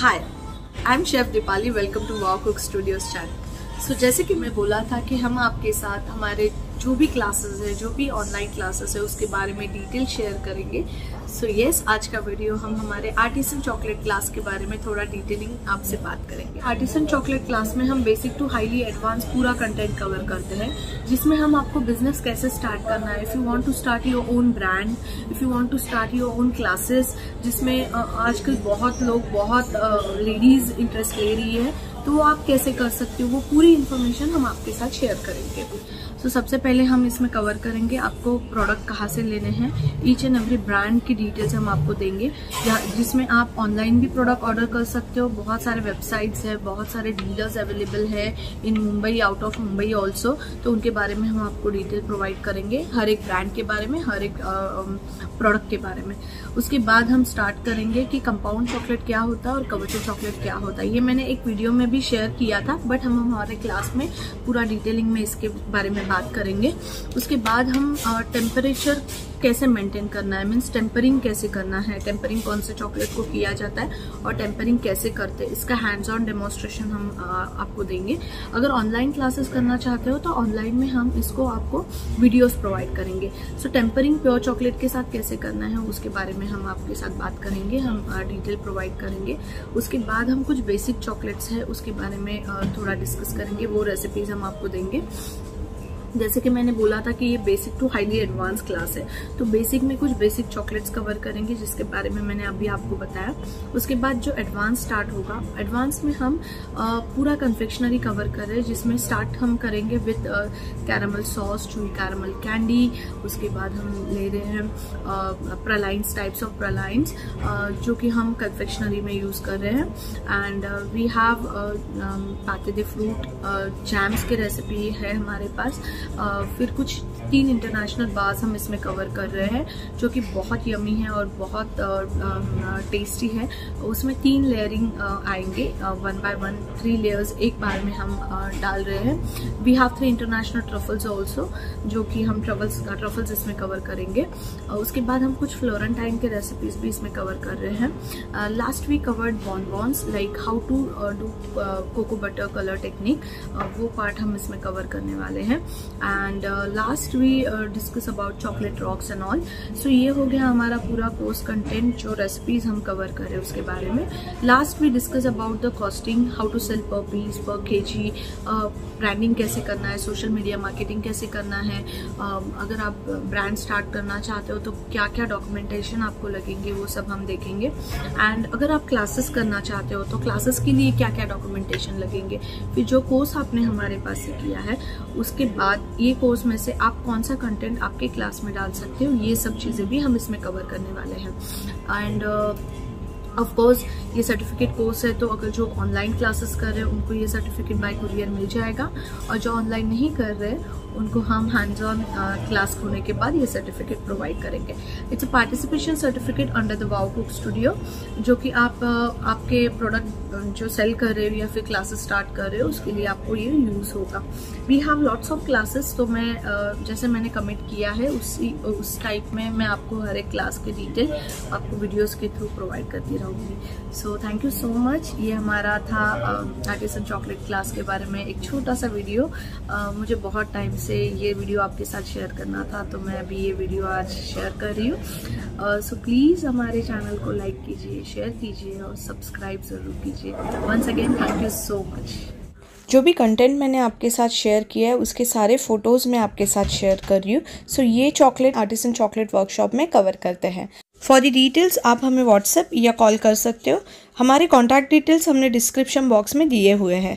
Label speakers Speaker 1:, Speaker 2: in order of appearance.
Speaker 1: Hi I am chef Deepali welcome to wok cook studios channel so जैसे कि मैं बोला था कि हम आपके साथ, हमारे जो भी क्लासेस है जो भी ऑनलाइन क्लासेस है उसके बारे में डिटेल शेयर करेंगे। सो so येस yes, आज का वीडियो हम हमारे आर्टिसन चॉकलेट क्लास के बारे में थोड़ा डिटेलिंग आपसे बात करेंगे। आर्टिसन चॉकलेट क्लास में हम बेसिक टू हाईली एडवांस पूरा कंटेंट कवर करते हैं जिसमें हम आपको बिज़नेस कैसे स्टार्ट करना है। If you want to start your own brand if you want to start your own classes जिसमें आजकल बहुत लोग बहुत लेडीज़ इंटरेस्ट ले रही है तो वो आप कैसे कर सकते हो? वो पूरी इन्फॉर्मेशन हम आपके साथ शेयर करेंगे। सो so, सबसे पहले हम इसमें कवर करेंगे आपको प्रोडक्ट कहाँ से लेने हैं। ईच एंड एवरी ब्रांड की डिटेल्स हम आपको देंगे। जिसमें आप ऑनलाइन भी प्रोडक्ट ऑर्डर कर सकते हो। बहुत सारे वेबसाइट्स है बहुत सारे डीलर्स अवेलेबल है in Mumbai out of Mumbai also तो उनके बारे में हम आपको डिटेल प्रोवाइड करेंगे। हर एक ब्रांड के बारे में हर एक प्रोडक्ट के बारे में। उसके बाद हम स्टार्ट करेंगे कि कंपाउंड चॉकलेट क्या होता है और कवचो चॉकलेट क्या होता है। ये मैंने एक वीडियो में भी शेयर किया था बट हम हमारे क्लास में पूरा डिटेलिंग में इसके बारे में बात करेंगे। उसके बाद हम टेम्परेचर कैसे मेंटेन करना है? मीन्स टेम्परिंग कैसे करना है? टेम्परिंग कौन से चॉकलेट को किया जाता है और टेम्परिंग कैसे करते हैं? इसका हैंड्स ऑन डेमोन्स्ट्रेशन हम आ, आपको देंगे। अगर ऑनलाइन क्लासेस करना चाहते हो तो ऑनलाइन में हम इसको आपको वीडियोस प्रोवाइड करेंगे। सो टेम्परिंग प्योर चॉकलेट के साथ कैसे करना है उसके बारे में हम आपके साथ बात करेंगे। हम डिटेल प्रोवाइड करेंगे। उसके बाद हम कुछ बेसिक चॉकलेट्स है उसके बारे में थोड़ा डिस्कस करेंगे वो रेसिपीज़ हम आपको देंगे। जैसे कि मैंने बोला था कि ये basic to highly advance class है। तो बेसिक में कुछ बेसिक चॉकलेट्स कवर करेंगे जिसके बारे में मैंने अभी आपको बताया। उसके बाद जो एडवांस स्टार्ट होगा एडवांस में हम आ, पूरा कन्फेक्शनरी कवर कर रहे हैं जिसमें स्टार्ट हम करेंगे with caramel sauce chewy caramel candy उसके बाद हम ले रहे हैं प्रलाइंस टाइप्स ऑफ़ प्रलाइंस जो कि हम कन्फेक्शनरी में यूज़ कर रहे हैं। And we have pate de fruit jams की रेसिपी है हमारे पास। फिर कुछ तीन इंटरनेशनल बार्स हम इसमें कवर कर रहे हैं, जो कि बहुत यमी है और बहुत टेस्टी है। उसमें तीन लेयरिंग आएँगे। One by one three layers एक बार में हम डाल रहे हैं। We have three international truffles also जो कि हम ट्रफल्स ट्रफल्स इसमें कवर करेंगे। उसके बाद हम कुछ फ्लोरेंटाइन के रेसिपीज़ भी इसमें कवर कर रहे हैं। Last we covered bons like how to do cocoa butter colour technique वो पार्ट हम इसमें कवर करने वाले हैं। And last we discuss about chocolate rocks and all so ये हो गया हमारा पूरा कोर्स कंटेंट जो रेसिपीज़ हम कवर कर उसके बारे में. Last we discuss about the costing how to sell per piece per K G branding कैसे करना है सोशल मीडिया मार्केटिंग कैसे करना है uh, अगर आप ब्रांड स्टार्ट करना चाहते हो तो क्या क्या डॉक्यूमेंटेशन आपको लगेंगे वो सब हम देखेंगे. एंड अगर आप क्लासेस करना चाहते हो तो क्लासेस के लिए क्या क्या डॉक्यूमेंटेशन लगेंगे. फिर जो कोर्स आपने हमारे पास से किया है उसके बाद ये कोर्स में से आप कौन सा कंटेंट आपके क्लास में डाल सकते हो, ये सब चीज़ें भी हम इसमें कवर करने वाले हैं। एंड ऑफ़ कोर्स ये सर्टिफिकेट कोर्स है तो अगर जो ऑनलाइन क्लासेस कर रहे हैं उनको ये सर्टिफिकेट बाय कुरियर मिल जाएगा। और जो ऑनलाइन नहीं कर रहे उनको हम हैंड्स ऑन क्लास होने के बाद ये सर्टिफिकेट प्रोवाइड करेंगे। It's a participation certificate under the wow cook studio जो कि आप uh, आपके प्रोडक्ट जो सेल कर रहे हो या फिर क्लासेस स्टार्ट कर रहे हो उसके लिए आपको ये यूज़ होगा। We have lots of classes तो मैं uh, जैसे मैंने कमिट किया है उसी उस टाइप में मैं आपको हर एक क्लास के डिटेल आपको वीडियोज़ के थ्रू प्रोवाइड करती रहूँगी। So thank you so much ये हमारा था आर्टिसन चॉकलेट क्लास के बारे में एक छोटा सा वीडियो uh, मुझे बहुत टाइम से ये वीडियो आपके साथ शेयर करना था तो मैं अभी ये वीडियो आज शेयर कर रही हूँ। सो प्लीज़ हमारे चैनल को लाइक कीजिए शेयर कीजिए और सब्सक्राइब ज़रूर कीजिए। Once again thank you so much
Speaker 2: जो भी कंटेंट मैंने आपके साथ शेयर किया है उसके सारे फ़ोटोज़ मैं आपके साथ शेयर कर रही हूँ। सो ये चॉकलेट आर्टिसन चॉकलेट वर्कशॉप में कवर करते हैं। फॉर दी डिटेल्स आप हमें व्हाट्सएप या कॉल कर सकते हो। हमारे कॉन्टैक्ट डिटेल्स हमने डिस्क्रिप्शन बॉक्स में दिए हुए हैं।